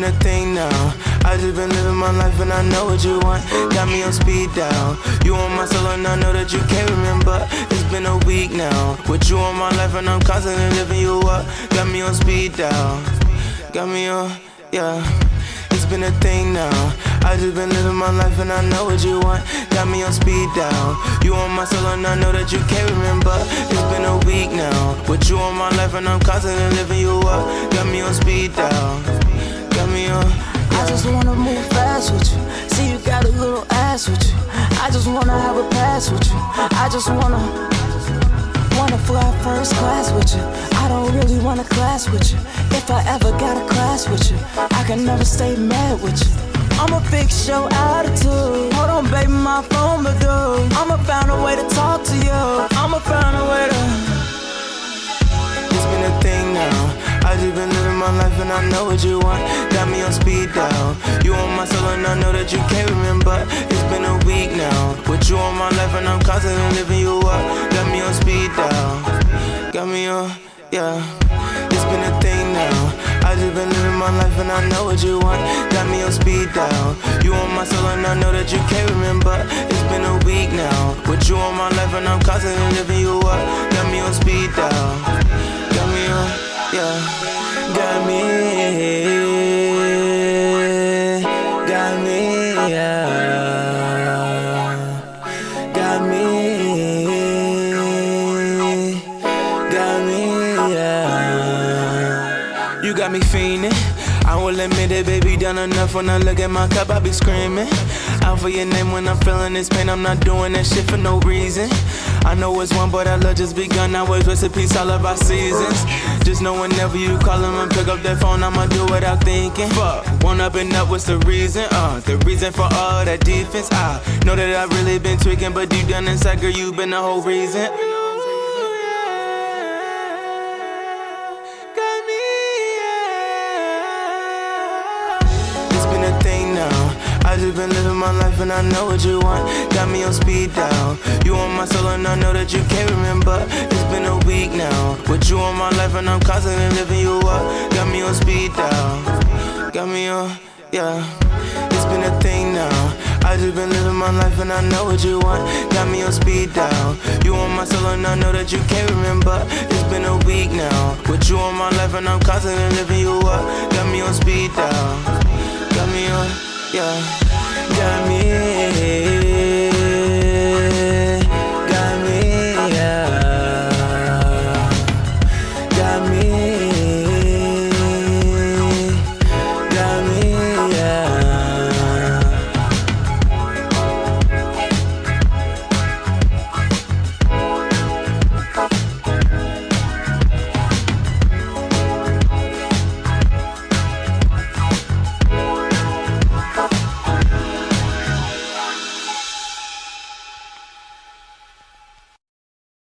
been a thing now. I just been living my life and I know what you want. Got me on speed dial. You on my soul and I know that you can't remember. It's been a week now. With you on my life and I'm constantly living you up. Got me on speed dial. Got me on, yeah. It's been a thing now. I just been living my life and I know what you want. Got me on speed dial. You on my soul and I know that you can't remember. It's been a week now. With you on my life and I'm constantly living you up. Got me on speed dial. Just wanna move fast with you. See you got a little ass with you. I just wanna have a pass with you. I just wanna wanna fly first class with you. I don't really wanna class with you. If I ever got a class with you, I can never stay mad with you. I'ma fix your attitude. Hold on, baby, my phone but do. And I know what you want. Got me on speed dial. You on my soul and I know that you can't remember. It's been a week now. With you on my life and I'm constantly living you up. Got me on speed dial. Got me on, yeah. It's been a thing now. I just been living my life and I know what you want. Got me on speed dial. You on my soul and I know that you can't remember. It's been a week now. With you on my life and I'm constantly living you up. Got me fiending. I will admit it, baby, done enough. When I look at my cup, I be screaming. Out for your name when I'm feeling this pain. I'm not doing that shit for no reason. I know it's one, but I love just begun. I was recipes all of our seasons. Just know whenever you call him and pick up that phone, I'ma do without thinking. Fuck, one up and up, what's the reason? Uh, the reason for all that defense. I know that I really been tweaking, but deep down inside, girl, you been the whole reason. Just been living my life and I know what you want. Got me on speed dial. You on my soul and I know that you can't remember. It's been a week now. With you on my life and I'm constantly living you up. Got me on speed dial. Got me on, yeah. It's been a thing now. I just been living my life and I know what you want. Got me on speed dial. You on my soul and I know that you can't remember. It's been a week now. With you on my life and I'm constantly living you up. Got me on speed dial. Got me on, yeah.